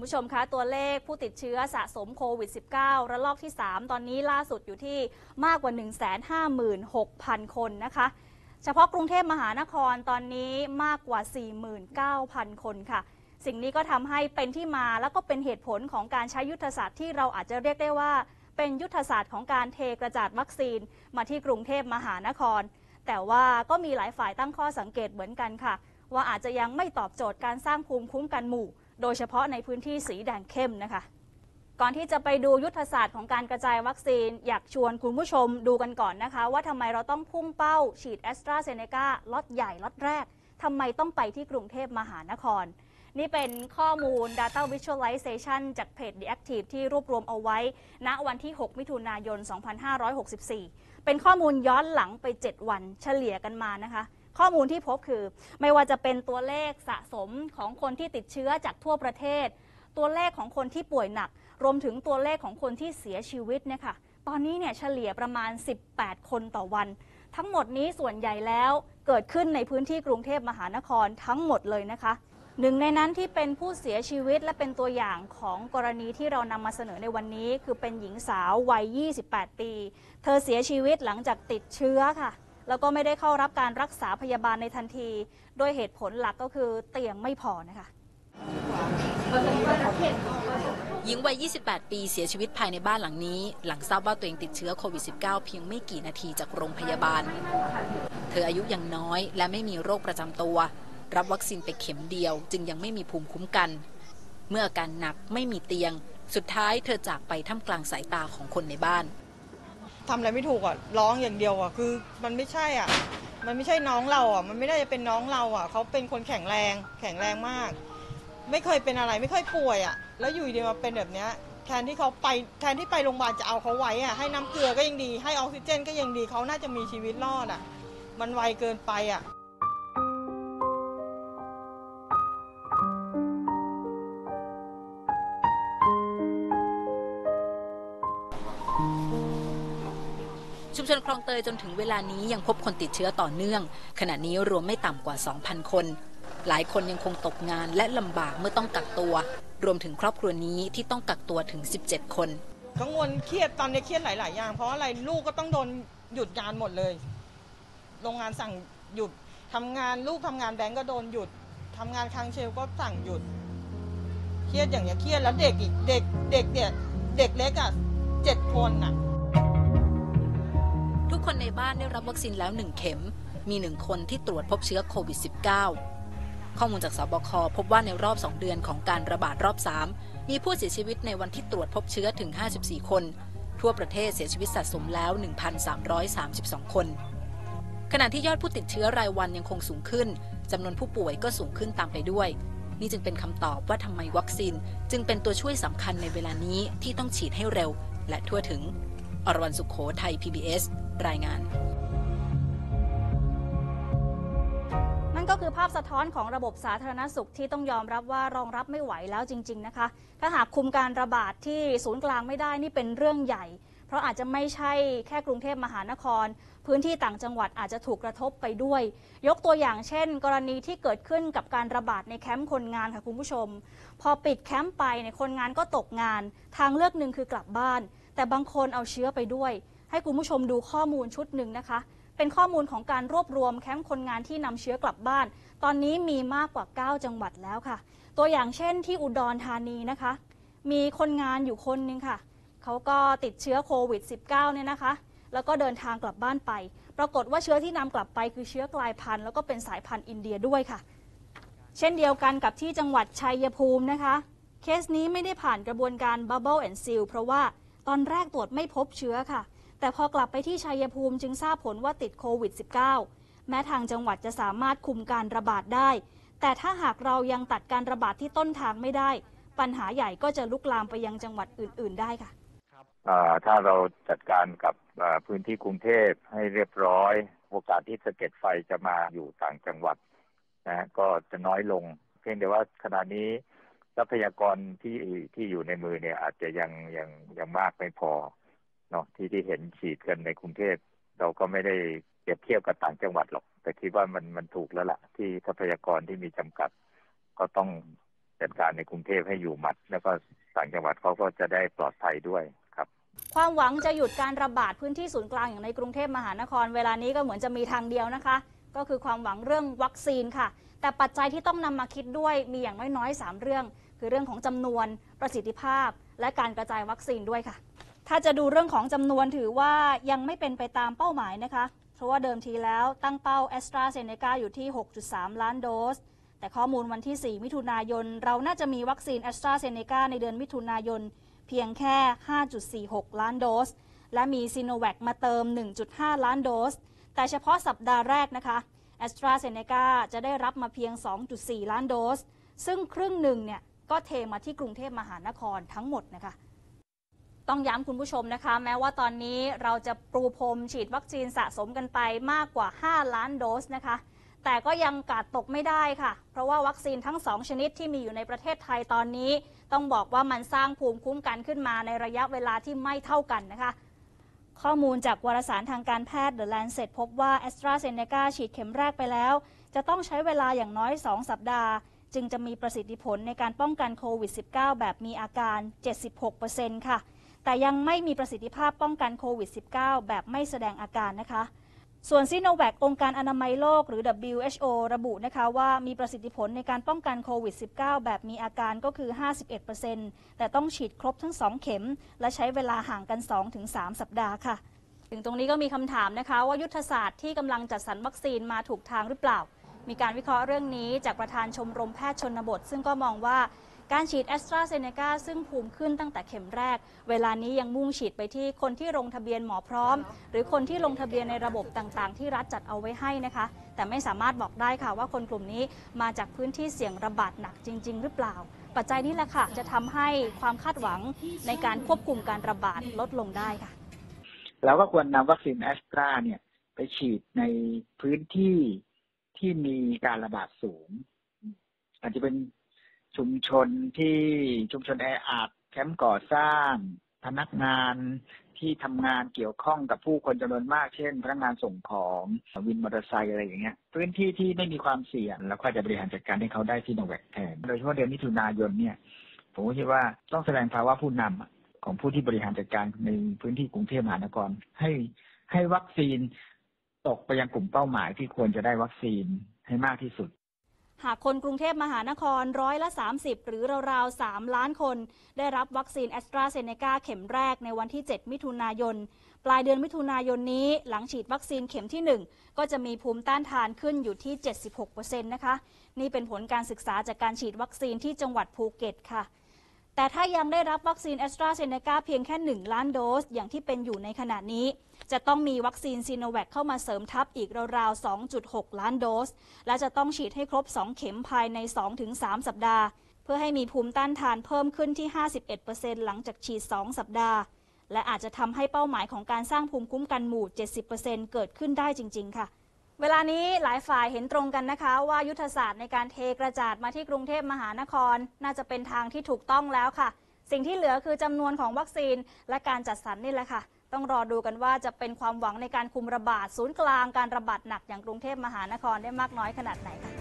คุณผู้ชมคะตัวเลขผู้ติดเชื้อสะสมโควิด -19 ระลอกที่ 3 ตอนนี้ล่าสุดอยู่ที่มากกว่า 156,000 คนนะคะ เฉพาะกรุงเทพมหานครตอนนี้มากกว่า 49,000 คนค่ะ สิ่งนี้ก็ทำให้เป็นที่มาแล้วก็เป็นเหตุผลของการใช้ยุทธศาสตร์ที่เราอาจจะเรียกได้ว่า เป็นยุทธศาสตร์ของการเทกระจาดวัคซีนมาที่กรุงเทพมหานคร แต่ว่าก็มีหลายฝ่ายตั้งข้อสังเกตเหมือนกันค่ะ ว่าอาจจะยังไม่ตอบโจทย์การสร้างภูมิคุ้มกันหมู่ โดยเฉพาะในพื้นที่สีแดงเข้มนะคะ ก่อนที่จะไปดูยุทธศาสตร์ของการกระจายวัคซีน อยากชวนคุณผู้ชมดูกันก่อนนะคะ ว่าทำไมเราต้องพุ่งเป้าฉีดแอสตราเซเนกาล็อตใหญ่ล็อตแรกทำไมต้องไปที่กรุงเทพมหานคร นี่เป็นข้อมูล Data Visualization จากเพจ The Active ที่รวบรวมเอาไว้ ณวันที่ 6 มิถุนายน 2564 เป็นข้อมูลย้อนหลังไป 7 วันเฉลี่ยกันมานะคะ ข้อมูลที่พบคือ ไม่ว่าจะเป็นตัวเลขสะสมของคนที่ติดเชื้อจากทั่วประเทศ ตัวเลขของคนที่ป่วยหนัก รวมถึงตัวเลขของคนที่เสียชีวิตเนี่ยค่ะตอนนี้เนี่ยเฉลี่ยประมาณ 18 คนต่อวัน ทั้งหมดนี้ส่วนใหญ่แล้วเกิดขึ้นในพื้นที่กรุงเทพมหานครทั้งหมดเลยนะคะหนึ่งในนั้นที่เป็นผู้เสียชีวิตและเป็นตัวอย่างของกรณีที่เรานำมาเสนอในวันนี้ คือเป็นหญิงสาววัย 28 ปี เธอเสียชีวิตหลังจากติดเชื้อค่ะ แล้วก็ไม่ได้เข้ารับการรักษาพยาบาลในทันทีโดยเหตุผลหลักก็คือเตียงไม่พอนะคะหญิงวัย 28 ปีเสียชีวิตภายในบ้านหลังนี้ หลังทราบว่าตัวเองติดเชื้อโควิด -19 เพียงไม่กี่นาทีจากโรงพยาบาล เธออายุยังน้อยและไม่มีโรคประจำตัว รับวัคซีนไปเข็มเดียว จึงยังไม่มีภูมิคุ้มกัน เมื่ออาการหนักไม่มีเตียง สุดท้ายเธอจากไปท่ามกลางสายตาของคนในบ้าน ทำอะไรไม่ถูกอะร้องอย่างเดียวอะคือมันไม่ใช่อะ มันไม่ใช่น้องเราอะ มันไม่ได้จะเป็นน้องเราอะเขาเป็นคนแข็งแรง แข็งแรงมาก ไม่เคยเป็นอะไรไม่เคยป่วยอะ แล้วอยู่ดีมาเป็นแบบเนี้ยแทนที่เขาไปแทนที่ไปโรงพยาบาลจะเอาเขาไว้อะให้น้ำเกลือก็ยังดีให้ออกซิเจนก็ยังดีเขาน่าจะมีชีวิตรอดอะ มันไวเกินไปอะ ชุมชนคลองเตยจนถึงเวลานี้ยังพบคนติดเชื้อต่อเนื่อง ขณะนี้รวมไม่ต่ำกว่า 2,000 คน หลายคนยังคงตกงานและลำบากเมื่อต้องกักตัว รวมถึงครอบครัวนี้ที่ต้องกักตัวถึง 17 คนกังวลเครียดตอนนี้เครียดหลาย ๆ อย่าง เพราะอะไรลูกก็ต้องโดนหยุดงานหมดเลย โรงงานสั่งหยุดทำงานลูกทำงานแบงก์ก็โดนหยุดทำงานคลังเชลก็สั่งหยุด เครียดอย่างเงี้ยเครียดแล้วเด็กอีกเด็กเด็กเนี่ยเด็กเล็กอะเจ็ดคนอะ บ้านได้รับวัคซีนแล้ว 1 เข็ม มี 1 คนที่ตรวจพบเชื้อโควิด -19 ข้อมูลจากสบคพบว่าในรอบ 2 เดือนของการระบาดรอบ 3 มีผู้เสียชีวิตในวันที่ตรวจพบเชื้อถึง 54 คน ทั่วประเทศเสียชีวิตสะสมแล้ว 1,332 คน ขณะที่ยอดผู้ติดเชื้อรายวันยังคงสูงขึ้นจำนวนผู้ป่วยก็สูงขึ้นตามไปด้วยนี่จึงเป็นคำตอบว่าทำไมวัคซีน จึงเป็นตัวช่วยสำคัญในเวลานี้ที่ต้องฉีดให้เร็ว และทั่วถึง อรวรรณสุขโขทัย PBS รายงาน นั่นก็คือภาพสะท้อนของระบบสาธารณสุขที่ต้องยอมรับว่ารองรับไม่ไหวแล้วจริง ๆ นะคะ ถ้าหากคุมการระบาดที่ศูนย์กลางไม่ได้นี่เป็นเรื่องใหญ่ เพราะอาจจะไม่ใช่แค่กรุงเทพมหานคร พื้นที่ต่างจังหวัดอาจจะถูกกระทบไปด้วย ยกตัวอย่างเช่น กรณีที่เกิดขึ้นกับการระบาดในแคมป์คนงานค่ะคุณผู้ชม พอปิดแคมป์ไปเนี่ยคนงานก็ตกงาน ทางเลือกหนึ่งคือกลับบ้าน แต่บางคนเอาเชื้อไปด้วย ให้คุณผู้ชมดูข้อมูลชุดหนึ่งนะคะ เป็นข้อมูลของการรวบรวมแคมป์คนงานที่นำเชื้อกลับบ้าน ตอนนี้มีมากกว่า 9 จังหวัดแล้วค่ะ ตัวอย่างเช่นที่อุดรธานีนะคะ มีคนงานอยู่คนหนึงค่ะ เขาก็ติดเชื้อโควิด -19 เนี่ยนะคะ แล้วก็เดินทางกลับบ้านไป ปรากฏว่าเชื้อที่นำกลับไปคือเชื้อกลายพันธุ์แล้วก็เป็นสายพันธุ์อินเดียด้วยค่ะ เช่นเดียวกันกับที่จังหวัดชัยภูมินะคะ เคสนี้ไม่ได้ผ่านกระบวนการ Bubble and Seal เพราะว่า ตอนแรกตรวจไม่พบเชื้อค่ะ แต่พอกลับไปที่ชัยภูมิจึงทราบผลว่าติดโควิด -19 แม้ทางจังหวัดจะสามารถคุมการระบาดได้ แต่ถ้าหากเรายังตัดการระบาดที่ต้นทางไม่ได้ ปัญหาใหญ่ก็จะลุกลามไปยังจังหวัดอื่น ๆ ได้ค่ะถ้าเราจัดการกับพื้นที่กรุงเทพให้เรียบร้อย โอกาสที่สะเก็ดไฟจะมาอยู่ต่างจังหวัดนะก็จะน้อยลง เพียงแต่ว่าขณะนี้ ทรัพยากรที่ที่อยู่ในมือเนี่ย อาจจะยังยังยังมากไม่พอเนาะที่ที่เห็นฉีดกันในกรุงเทพเราก็ไม่ได้เปรียบเทียบกับต่างจังหวัดหรอก แต่คิดว่ามันมันถูกแล้วล่ะ ที่ทรัพยากรที่มีจำกัด ก็ต้องจัดการในกรุงเทพให้อยู่หมัด แล้วก็ต่างจังหวัดเขาก็จะได้ปลอดภัยด้วยครับ ความหวังจะหยุดการระบาดพื้นที่ศูนย์กลางอย่างในกรุงเทพมหานคร เวลานี้ก็เหมือนจะมีทางเดียวนะคะ ก็คือความหวังเรื่องวัคซีนค่ะ แต่ปัจจัยที่ต้องนำมาคิดด้วยมีอย่างน้อยๆ3เรื่อง คือเรื่องของจำนวนประสิทธิภาพ และการกระจายวัคซีนด้วยค่ะ ถ้าจะดูเรื่องของจำนวนถือว่ายังไม่เป็นไปตามเป้าหมายนะคะ เพราะว่าเดิมทีแล้วตั้งเป้าแอสตราเซเนกาอยู่ที่ 6.3 ล้านโดส แต่ข้อมูลวันที่ 4 มิถุนายน เราน่าจะมีวัคซีนแอสตราเซเนกาในเดือนมิถุนายน เพียงแค่ 5.46 ล้านโดส และมีซีโนแวคมาเติม 1.5 ล้านโดส แต่เฉพาะสัปดาห์แรกนะคะแอสตราเซเนกาจะได้รับมาเพียง 2.4 ล้านโดส ซึ่งครึ่งหนึ่งเนี่ย ก็เทมาที่กรุงเทพมหานครทั้งหมดนะคะ ต้องย้ำคุณผู้ชมนะคะ แม้ว่าตอนนี้เราจะปรูพรมฉีดวัคซีนสะสมกันไปมากกว่า 5 ล้านโดสนะคะ แต่ก็ยังกาดตกไม่ได้ค่ะ เพราะว่าวัคซีนทั้ง 2 ชนิดที่มีอยู่ในประเทศไทยตอนนี้ ต้องบอกว่ามันสร้างภูมิคุ้มกันขึ้นมาในระยะเวลาที่ไม่เท่ากันนะคะข้อมูลจากวารสารทางการแพทย์ The Lancet พบว่า a s t r a z เซ e c a ฉีดเข็มแรกไปแล้ว จะต้องใช้เวลาอย่างน้อย 2 สัปดาห์ จึงจะมีประสิทธิผลในการป้องกันโควิด -19 แบบมีอาการ 76%ค่ะ แต่ยังไม่มีประสิทธิภาพป้องกันโควิด -19 แบบไม่แสดงอาการนะคะ ส่วนซิโนแวคองค์การอนามัยโลกหรือ WHO ระบุนะคะว่ามีประสิทธิผลในการป้องกันโควิด -19 แบบมีอาการก็คือ 51%แต่ต้องฉีดครบทั้ง 2 เข็ม และใช้เวลาห่างกัน 2-3 สัปดาห์ค่ะ ถึงตรงนี้ก็มีคำถามนะคะว่ายุทธศาสตร์ที่กำลังจัดสรรวัคซีนมาถูกทางหรือเปล่า มีการวิเคราะห์เรื่องนี้จากประธานชมรมแพทย์ชนบท ซึ่งก็มองว่าการฉีดแอสตราเซเนกาซึ่งภูมิขึ้นตั้งแต่เข็มแรก เวลานี้ยังมุ่งฉีดไปที่คนที่ลงทะเบียนหมอพร้อม หรือคนที่ลงทะเบียนในระบบต่างๆ ที่รัฐจัดเอาไว้ให้นะคะ แต่ไม่สามารถบอกได้ค่ะว่าคนกลุ่มนี้มาจากพื้นที่เสี่ยงระบาดหนักจริง ๆ หรือเปล่า ปัจจัยนี้แหละค่ะ จะทำให้ความคาดหวังในการควบคุมการระบาดลดลงได้ค่ะเราก็ควรนำวัคซีนแอสตราเนี่ยไปฉีดในพื้นที่ ที่มีการระบาดสูง อาจจะเป็นชุมชนที่ชุมชนแออัดแคมป์ก่อสร้าง พนักงานที่ทำงานเกี่ยวข้องกับผู้คนจำนวนมาก เช่น พนักงานส่งของวินมอเตอร์ไซค์อะไรอย่างเงี้ย พื้นที่ที่ไม่มีความเสี่ยงแล้วก็จะบริหารจัดการให้เขาได้ที่โนแวคแทน โดยเฉพาะเดือนมิถุนายนเนี่ย ผมคิดว่าต้องแสดงภาวะผู้นำอะของผู้ที่บริหารจัดการในพื้นที่กรุงเทพมหานครให้ให้วัคซีน ตกไปยังกลุ่มเป้าหมายที่ควรจะได้วัคซีนให้มากที่สุด หากคนกรุงเทพมหานครร้อยละ 30 หรือราวๆ 3 ล้านคน ได้รับวัคซีนแอสตราเซเนกาเข็มแรกในวันที่ 7 มิถุนายน ปลายเดือนมิถุนายนนี้ หลังฉีดวัคซีนเข็มที่ 1 ก็จะมีภูมิต้านทานขึ้นอยู่ที่ 76%นะคะ นี่เป็นผลการศึกษาจากการฉีดวัคซีนที่จังหวัดภูเก็ตค่ะแต่ถ้ายังได้รับวัคซีนแอสตราเซเนกาเพียงแค่ 1 ล้านโดส อย่างที่เป็นอยู่ในขณะนี้ จะต้องมีวัคซีนซีโนแวคเข้ามาเสริมทับอีกราวๆ 2.6 ล้านโดส และจะต้องฉีดให้ครบ 2 เข็มภายใน 2-3 สัปดาห์ เพื่อให้มีภูมิต้านทานเพิ่มขึ้นที่ 51%หลังจากฉีด 2 สัปดาห์ และอาจจะทำให้เป้าหมายของการสร้างภูมิคุ้มกันหมู่ 70%เกิดขึ้นได้จริง ๆ ค่ะเวลานี้หลายฝ่ายเห็นตรงกันนะคะว่ายุทธศาสตร์ในการเทกระจาดมาที่กรุงเทพมหานคร น่าจะเป็นทางที่ถูกต้องแล้วค่ะ สิ่งที่เหลือคือจำนวนของวัคซีนและการจัดสรรนี่แหละค่ะ ต้องรอดูกันว่าจะเป็นความหวังในการคุมระบาดศูนย์กลางการระบาดหนักอย่างกรุงเทพมหานครได้มากน้อยขนาดไหนค่ะ